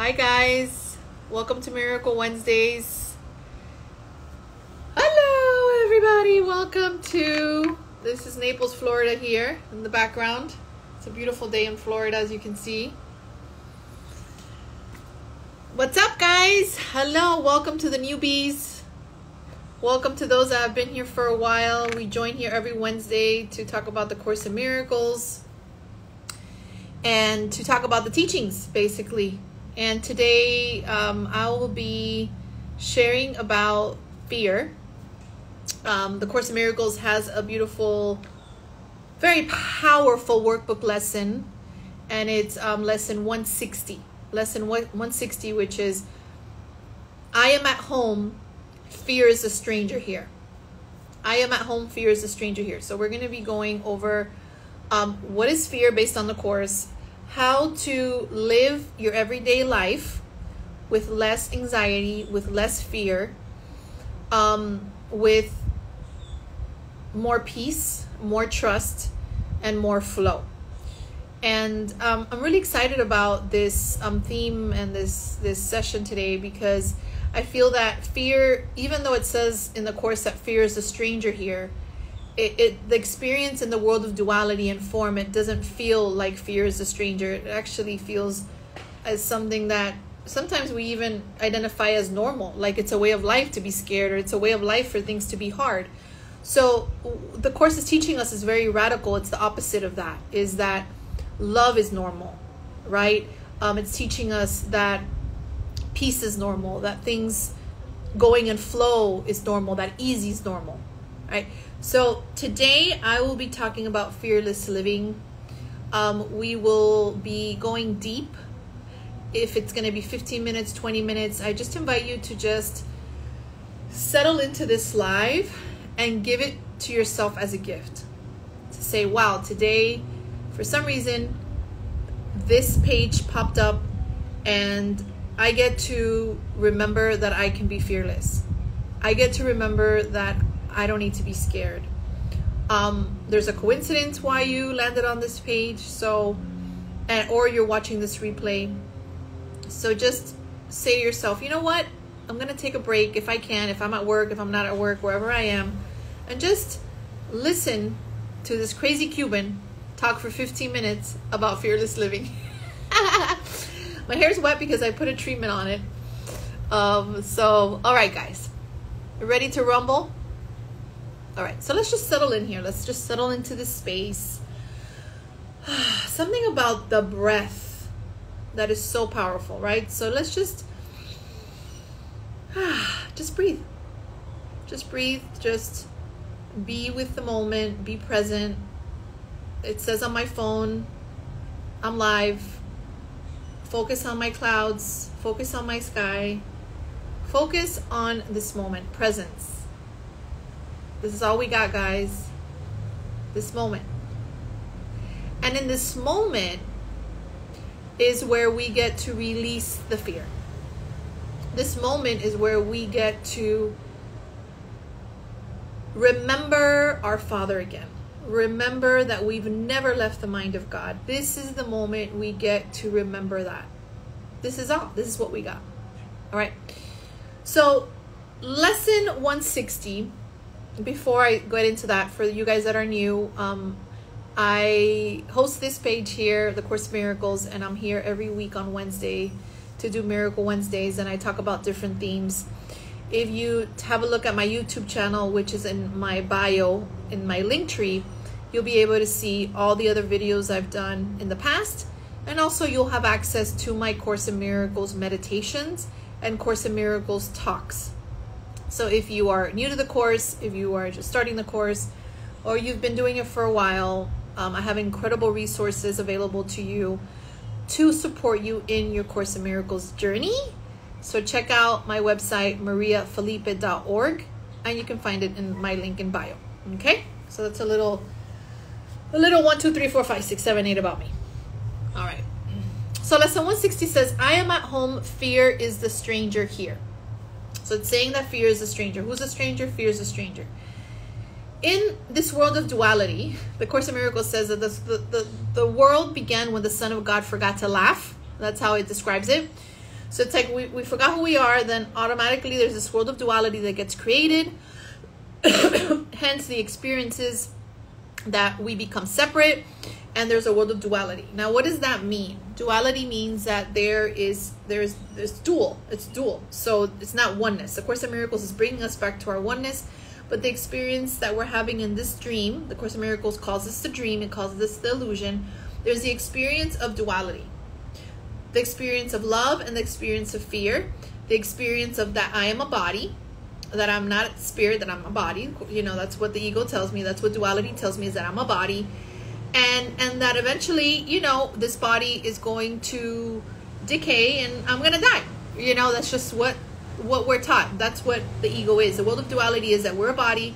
Hi, guys. Welcome to Miracle Wednesdays. Hello, everybody. Welcome to this is Naples, Florida, here in the background. It's a beautiful day in Florida, as you can see. What's up, guys? Hello. Welcome to the newbies. Welcome to those that have been here for a while. We join here every Wednesday to talk about the Course of Miracles and to talk about the teachings, basically. And today um, I will be sharing about fear. Um, the Course of Miracles has a beautiful, very powerful workbook lesson, and it's um, lesson 160. Lesson 160, which is I am at home, fear is a stranger here. I am at home, fear is a stranger here. So we're going to be going over um, what is fear based on the course, how to live your everyday life with less anxiety, with less fear, um, with more peace, more trust, and more flow. And um, I'm really excited about this um, theme and this this session today because I feel that fear, even though it says in the course that fear is a stranger here, it, it the experience in the world of duality and form it doesn't feel like fear is a stranger. It actually feels as something that sometimes we even identify as normal. Like it's a way of life to be scared or it's a way of life for things to be hard. So the course is teaching us is very radical. It's the opposite of that is that love is normal right? Um, it's teaching us that peace is normal that things going and flow is normal that easy is normal right so today I will be talking about fearless living. Um, we will be going deep. If it's going to be 15 minutes, 20 minutes, I just invite you to just settle into this live and give it to yourself as a gift. To say, wow, today, for some reason, this page popped up and I get to remember that I can be fearless. I get to remember that I don't need to be scared. Um, there's a coincidence why you landed on this page, so, and or you're watching this replay. So just say to yourself, you know what? I'm gonna take a break if I can, if I'm at work, if I'm not at work, wherever I am, and just listen to this crazy Cuban talk for 15 minutes about fearless living. My hair's wet because I put a treatment on it. Um, so, all right, guys, ready to rumble? All right, so let's just settle in here. Let's just settle into this space. Something about the breath that is so powerful, right? So let's just just breathe. Just breathe, just be with the moment, be present. It says on my phone, I'm live. Focus on my clouds, focus on my sky. Focus on this moment, presence this is all we got, guys. This moment. And in this moment is where we get to release the fear. This moment is where we get to remember our Father again. Remember that we've never left the mind of God. This is the moment we get to remember that. This is all. This is what we got. All right. So, lesson 160 before I get into that, for you guys that are new, um, I host this page here, the Course Miracles, and I'm here every week on Wednesday to do Miracle Wednesdays, and I talk about different themes. If you have a look at my YouTube channel, which is in my bio, in my link tree, you'll be able to see all the other videos I've done in the past, and also you'll have access to my Course in Miracles meditations and Course in Miracles talks. So if you are new to the course, if you are just starting the course, or you've been doing it for a while, um, I have incredible resources available to you to support you in your Course in Miracles journey. So check out my website, mariafelipe.org, and you can find it in my link in bio. Okay? So that's a little, a little one, two, three, four, five, six, seven, eight about me. All right. So lesson 160 says, I am at home, fear is the stranger here. So it's saying that fear is a stranger. Who's a stranger? Fear is a stranger. In this world of duality, the Course of Miracles says that the, the, the world began when the Son of God forgot to laugh. That's how it describes it. So it's like we, we forgot who we are, then automatically there's this world of duality that gets created. Hence the experiences that we become separate and there's a world of duality. Now what does that mean? Duality means that there is there's there's dual. It's dual. So it's not oneness. The Course of Miracles is bringing us back to our oneness, but the experience that we're having in this dream, the Course of Miracles calls this the dream, it calls this the illusion. There's the experience of duality the experience of love and the experience of fear, the experience of that I am a body, that I'm not spirit, that I'm a body. You know, that's what the ego tells me. That's what duality tells me is that I'm a body. And and that eventually, you know, this body is going to decay and I'm gonna die. You know, that's just what what we're taught. That's what the ego is. The world of duality is that we're a body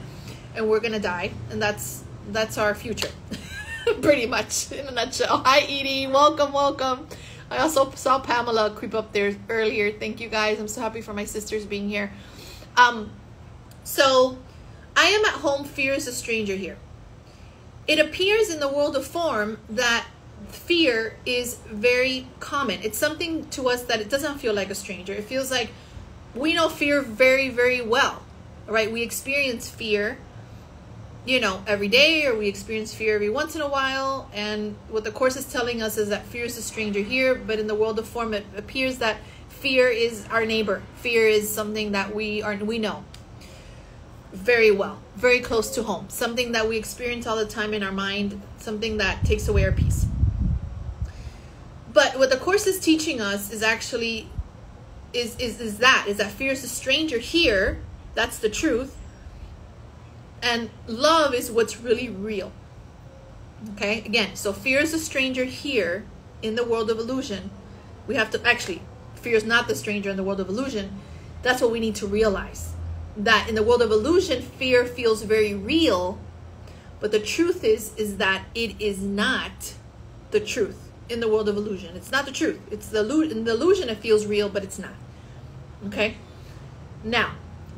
and we're gonna die, and that's that's our future. Pretty much in a nutshell. Hi Edie, welcome, welcome. I also saw Pamela creep up there earlier. Thank you guys. I'm so happy for my sisters being here. Um, so I am at home, fear is a stranger here. It appears in the world of form that fear is very common. It's something to us that it doesn't feel like a stranger. It feels like we know fear very, very well, right? We experience fear you know, every day or we experience fear every once in a while. And what the Course is telling us is that fear is a stranger here, but in the world of form, it appears that fear is our neighbor. Fear is something that we are we know very well, very close to home, something that we experience all the time in our mind, something that takes away our peace. But what the Course is teaching us is actually is is, is that is that fear is a stranger here. That's the truth and love is what's really real. Okay, again, so fear is a stranger here in the world of illusion. We have to actually, fear is not the stranger in the world of illusion. That's what we need to realize. That in the world of illusion, fear feels very real, but the truth is, is that it is not the truth in the world of illusion. It's not the truth. It's the in the illusion. It feels real, but it's not. Okay. Now,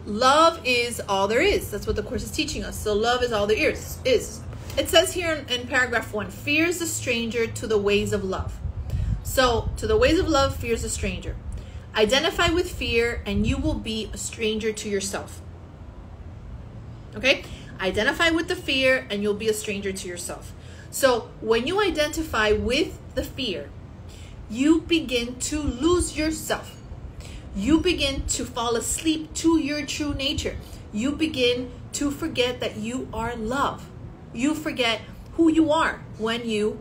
love is all there is. That's what the course is teaching us. So love is all there is. Is it says here in, in paragraph one, fear is a stranger to the ways of love. So to the ways of love, fear is a stranger. Identify with fear, and you will be a stranger to yourself. Okay? Identify with the fear, and you'll be a stranger to yourself. So when you identify with the fear, you begin to lose yourself you begin to fall asleep to your true nature. You begin to forget that you are love. You forget who you are when you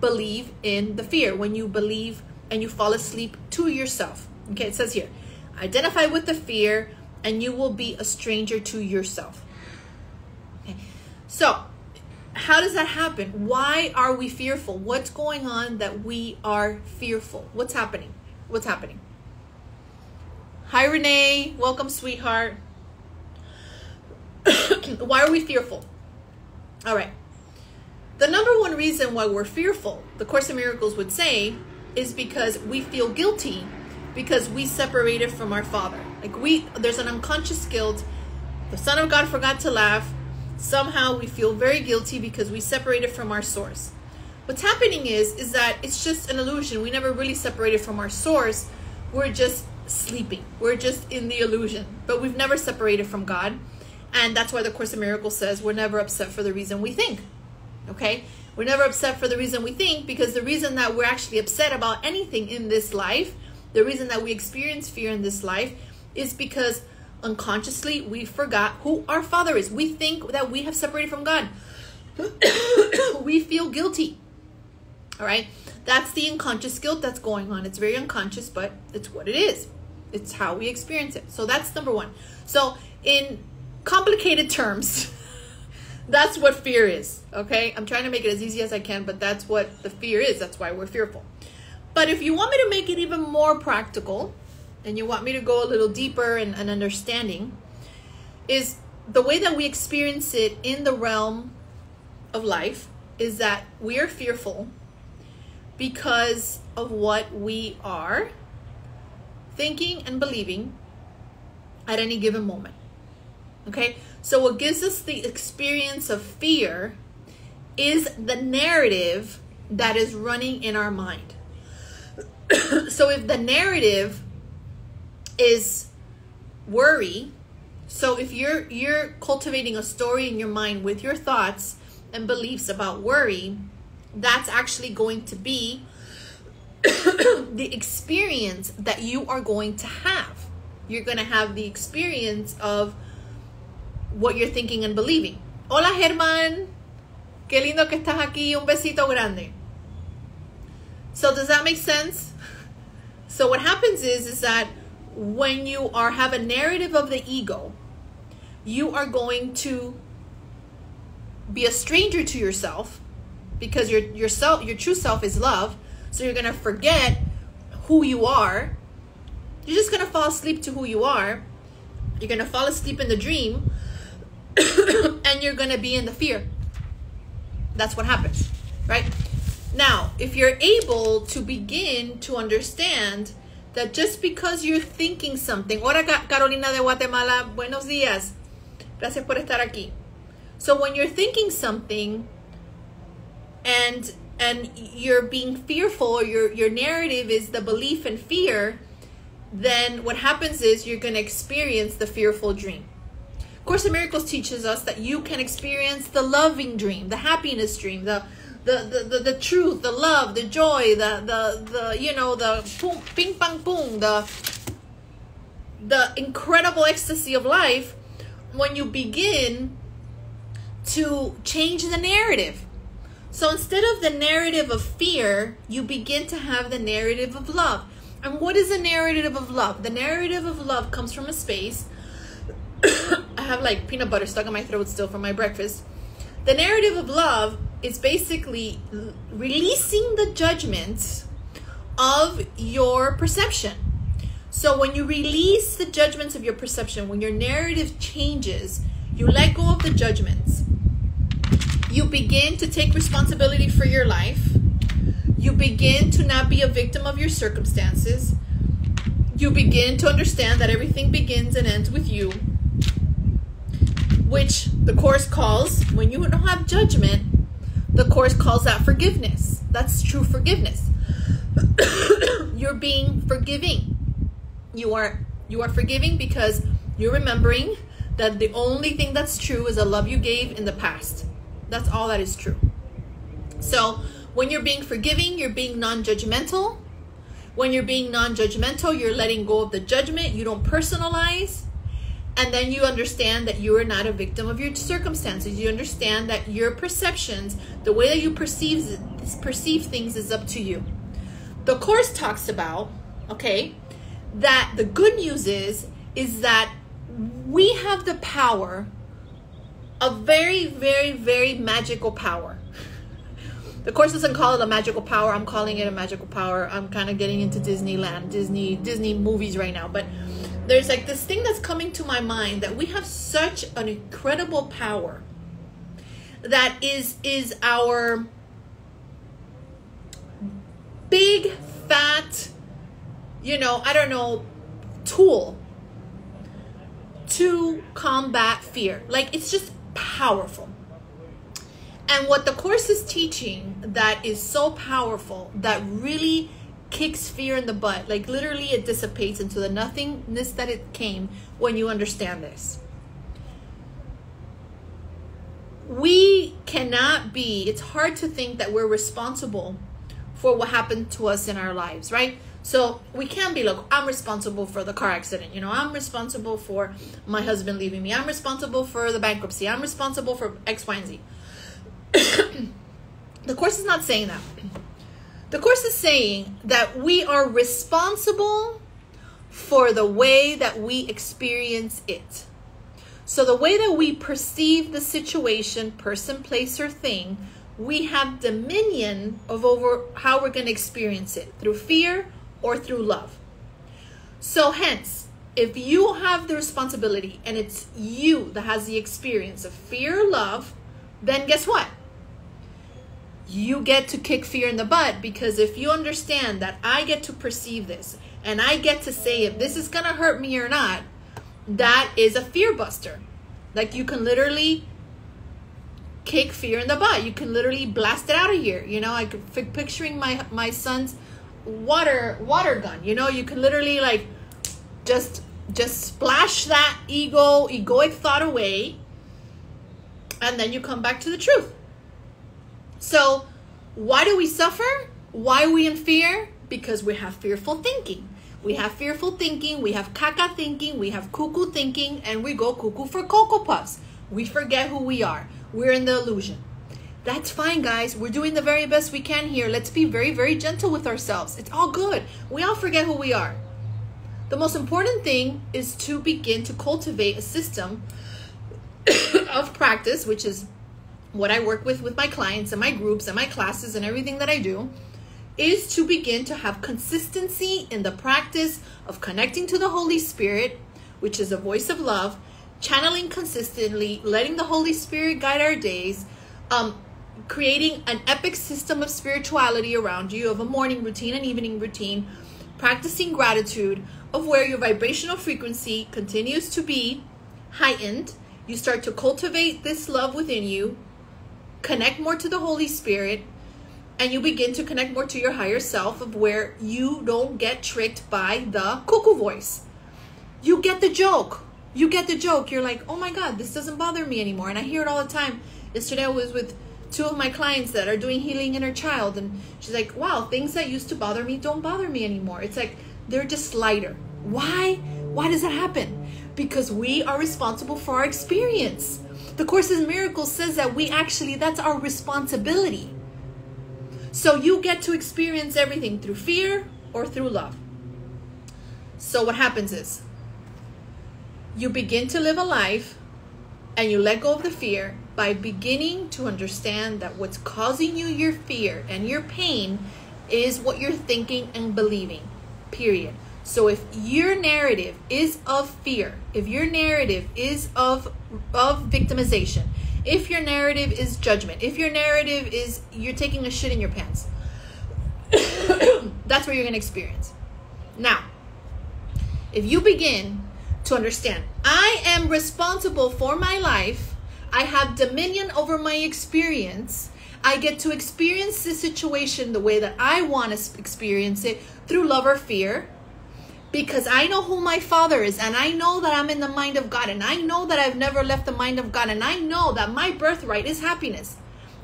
believe in the fear, when you believe and you fall asleep to yourself. Okay, it says here identify with the fear and you will be a stranger to yourself. Okay, so how does that happen? Why are we fearful? What's going on that we are fearful? What's happening? What's happening? Hi, Renee. Welcome, sweetheart. why are we fearful? All right. The number one reason why we're fearful, the Course of Miracles would say, is because we feel guilty because we separated from our Father. Like we, there's an unconscious guilt. The Son of God forgot to laugh. Somehow we feel very guilty because we separated from our source. What's happening is, is that it's just an illusion. We never really separated from our source. We're just sleeping. We're just in the illusion, but we've never separated from God. And that's why the Course of Miracles says we're never upset for the reason we think. Okay? We're never upset for the reason we think because the reason that we're actually upset about anything in this life, the reason that we experience fear in this life, is because unconsciously we forgot who our Father is. We think that we have separated from God. we feel guilty. All right? That's the unconscious guilt that's going on. It's very unconscious, but it's what it is. It's how we experience it. So that's number one. So in complicated terms, that's what fear is. Okay, I'm trying to make it as easy as I can, but that's what the fear is. That's why we're fearful. But if you want me to make it even more practical, and you want me to go a little deeper in an understanding, is the way that we experience it in the realm of life is that we are fearful because of what we are thinking and believing at any given moment. Okay? So, what gives us the experience of fear is the narrative that is running in our mind. so if the narrative is worry, so if you're you're cultivating a story in your mind with your thoughts and beliefs about worry, that's actually going to be the experience that you are going to have. You're going to have the experience of what you're thinking and believing. Hola Germán, qué lindo que estás aquí, un besito grande. So does that make sense? So what happens is is that when you are have a narrative of the ego, you are going to be a stranger to yourself because your yourself your true self is love. So you're gonna forget who you are. You're just gonna fall asleep to who you are. You're gonna fall asleep in the dream, and you're gonna be in the fear. That's what happens, right? Now, if you're able to begin to understand that just because you're thinking something, Hola Carolina de Guatemala, buenos días. Gracias por estar aquí. So when you're thinking something and and you're being fearful or your your narrative is the belief and fear, then what happens is you're going to experience the fearful dream. Course in Miracles teaches us that you can experience the loving dream, the happiness dream, the the, the, the, the truth, the love, the joy, the, the, the you know, the boom, ping pong boom, the, the incredible ecstasy of life when you begin to change the narrative. So instead of the narrative of fear, you begin to have the narrative of love. And what is the narrative of love? The narrative of love comes from a space. I have like peanut butter stuck in my throat still from my breakfast. The narrative of love is basically releasing the judgment of your perception. So when you release the judgments of your perception, when your narrative changes, you let go of the judgments. You begin to take responsibility for your life. You begin to not be a victim of your circumstances. You begin to understand that everything begins and ends with you, which the Course calls, when you don't have judgment, the Course calls that forgiveness. That's true forgiveness. you're being forgiving. You are you are forgiving because you're remembering that the only thing that's true is the love you gave in the past. That's all that is true. So, when you're being forgiving, you're being non-judgmental. When you're being non-judgmental, you're letting go of the judgment. You don't personalize and then you understand that you are not a victim of your circumstances. You understand that your perceptions the way that you perceive perceive things is up to you. The course talks about okay that the good news is is that we have the power a very very very magical power. The course doesn't call it a magical power. I'm calling it a magical power. I'm kind of getting into disneyland disney disney movies right now but there's like this thing that's coming to my mind that we have such an incredible power that is is our big fat you know i don't know tool to combat fear. Like it's just powerful. And what the course is teaching that is so powerful that really kicks fear in the butt. Like literally, it dissipates into the nothingness that it came when you understand this. We cannot be, it's hard to think that we're responsible for what happened to us in our lives, right? So we can't be like, I'm responsible for the car accident. You know, I'm responsible for my husband leaving me. I'm responsible for the bankruptcy. I'm responsible for X, Y, and Z. the course is not saying that. The Course is saying that we are responsible for the way that we experience it. So, the way that we perceive the situation, person, place, or thing, we have dominion of over how we're going to experience it through fear or through love. So, hence, if you have the responsibility and it's you that has the experience of fear or love, then guess what? You get to kick fear in the butt because if you understand that I get to perceive this and I get to say if this is gonna hurt me or not, that is a fear buster. Like you can literally kick fear in the butt. You can literally blast it out of here. You know, I could f- picturing my my son's water water gun. You know, you can literally like just just splash that ego egoic thought away and then you come back to the truth. So, why do we suffer? Why are we in fear? Because we have fearful thinking. We have fearful thinking, we have caca thinking, we have cuckoo thinking, and we go cuckoo for Cocoa Puffs. We forget who we are. We're in the illusion. That's fine, guys. We're doing the very best we can here. Let's be very, very gentle with ourselves. It's all good. We all forget who we are. The most important thing is to begin to cultivate a system of practice, which is what I work with with my clients and my groups and my classes and everything that I do, is to begin to have consistency in the practice of connecting to the Holy Spirit, which is a voice of love, channeling consistently, letting the Holy Spirit guide our days, um, creating an epic system of spirituality around you, of a morning routine and evening routine, practicing gratitude, of where your vibrational frequency continues to be heightened. You start to cultivate this love within you, connect more to the Holy Spirit, and you begin to connect more to your higher self of where you don't get tricked by the cuckoo voice. You get the joke. You get the joke. You're like, oh my God, this doesn't bother me anymore. And I hear it all the time. Yesterday I was with two of my clients that are doing healing in inner child, and she's like, wow, things that used to bother me don't bother me anymore. It's like they're just lighter. Why? Why does that happen? Because we are responsible for our experience. The Course in Miracles says that we actually, that's our responsibility. So you get to experience everything through fear or through love. So what happens is you begin to live a life and you let go of the fear by beginning to understand that what's causing you your fear and your pain is what you're thinking and believing. Period. So if your narrative is of fear, if your narrative is of of victimization, if your narrative is judgment, if your narrative is you're taking a shit in your pants, that's what you're going to experience. Now, if you begin to understand, I am responsible for my life, I have dominion over my experience. I get to experience the situation the way that I want to experience it through love or fear because I know who my father is and I know that I'm in the mind of God and I know that I've never left the mind of God and I know that my birthright is happiness.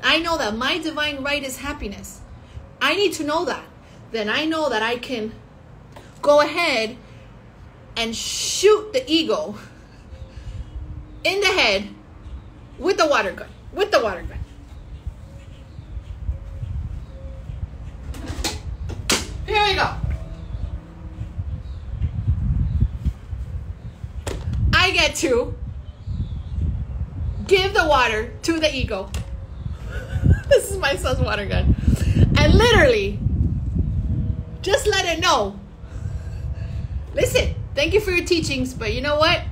I know that my divine right is happiness. I need to know that. Then I know that I can go ahead and shoot the ego in the head with the water gun. With the water gun. Here we go. I get to give the water to the ego. this is my son's water gun. And literally, just let it know. Listen, thank you for your teachings, but you know what?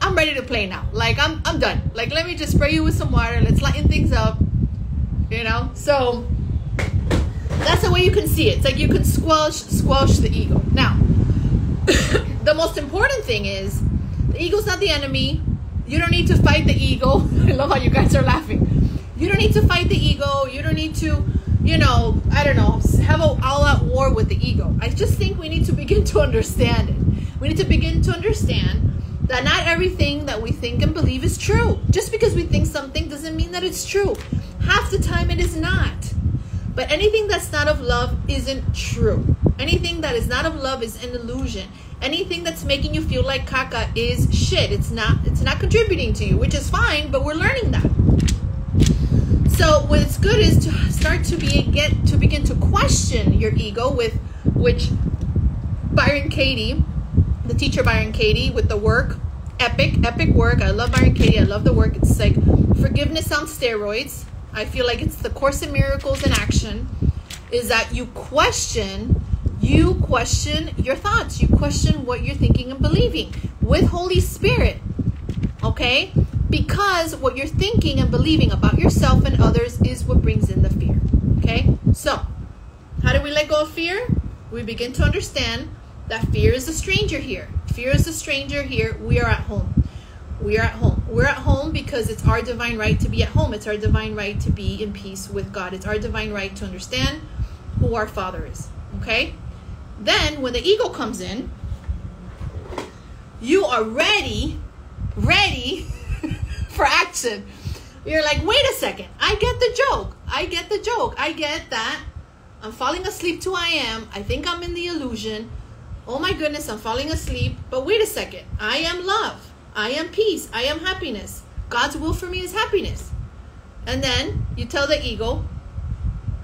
I'm ready to play now. Like I'm I'm done. Like let me just spray you with some water. Let's lighten things up. You know? So that's the way you can see it. It's like you can squelch squelch the ego. Now, the most important thing is ego's not the enemy. You don't need to fight the ego. I love how you guys are laughing. You don't need to fight the ego. You don't need to, you know, I don't know, have all out war with the ego. I just think we need to begin to understand it. We need to begin to understand that not everything that we think and believe is true. Just because we think something doesn't mean that it's true. Half the time it is not. But anything that's not of love isn't true. Anything that is not of love is an illusion anything that's making you feel like caca is shit. It's not it's not contributing to you, which is fine, but we're learning that. So what's good is to start to be get to begin to question your ego with which Byron Katie, the teacher Byron Katie with the work epic epic work. I love Byron Katie. I love the work. It's like forgiveness on steroids. I feel like it's the course in miracles in action is that you question you question your thoughts. You question what you're thinking and believing with Holy Spirit. Okay? Because what you're thinking and believing about yourself and others is what brings in the fear. Okay? So, how do we let go of fear? We begin to understand that fear is a stranger here. Fear is a stranger here. We are at home. We are at home. We're at home because it's our divine right to be at home. It's our divine right to be in peace with God. It's our divine right to understand who our Father is. Okay? Then when the ego comes in, you are ready, ready for action. You're like, wait a second, I get the joke. I get the joke. I get that. I'm falling asleep to I am. I think I'm in the illusion. Oh my goodness, I'm falling asleep. But wait a second. I am love. I am peace. I am happiness. God's will for me is happiness. And then you tell the ego,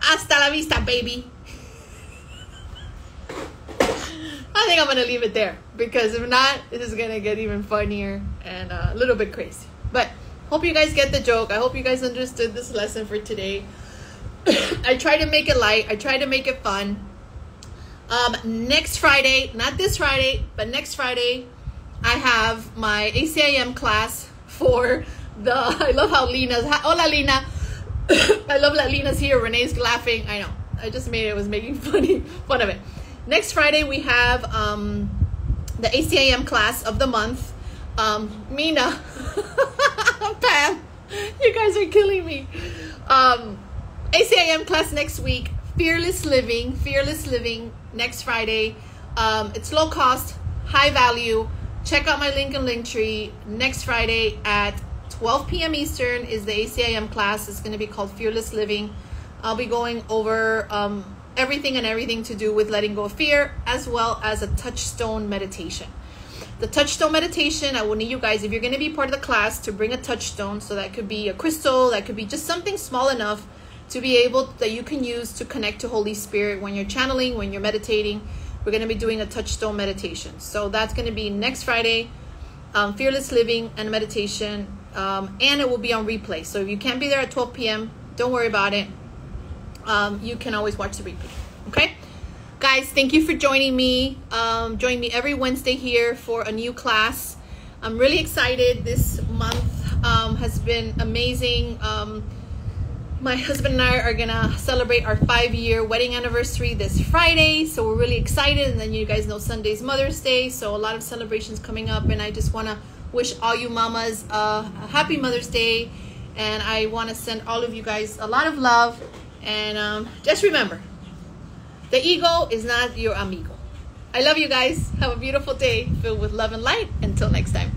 hasta la vista, baby. I think I'm gonna leave it there because if not, it is gonna get even funnier and uh, a little bit crazy. But hope you guys get the joke. I hope you guys understood this lesson for today. I try to make it light. I try to make it fun. Um, next Friday, not this Friday, but next Friday, I have my ACIM class for the. I love how Lina's. Hola, Lina. I love that Lina's here. Renee's laughing. I know. I just made it. Was making funny fun of it. Next Friday we have um, the ACIM class of the month. Um, Mina, Pam, you guys are killing me. Um, ACIM class next week. Fearless Living. Fearless Living next Friday. Um, it's low cost, high value. Check out my link in Linktree. Next Friday at 12 p.m. Eastern is the ACIM class. It's going to be called Fearless Living. I'll be going over um, everything and everything to do with letting go of fear, as well as a touchstone meditation. The touchstone meditation, I will need you guys, if you're going to be part of the class, to bring a touchstone. So that could be a crystal, that could be just something small enough to be able that you can use to connect to Holy Spirit when you're channeling, when you're meditating. We're going to be doing a touchstone meditation. So that's going to be next Friday, um, Fearless Living and Meditation. Um, and it will be on replay. So if you can't be there at 12 p.m., don't worry about it. Um, you can always watch the replay. Okay? Guys, thank you for joining me. Um, join me every Wednesday here for a new class. I'm really excited. This month um, has been amazing. Um, my husband and I are gonna celebrate our five year wedding anniversary this Friday, so we're really excited. And then you guys know Sunday's Mother's Day, so a lot of celebrations coming up. And I just wanna wish all you mamas a happy Mother's Day, and I wanna send all of you guys a lot of love. And um, just remember, the ego is not your amigo. I love you guys. Have a beautiful day filled with love and light. Until next time.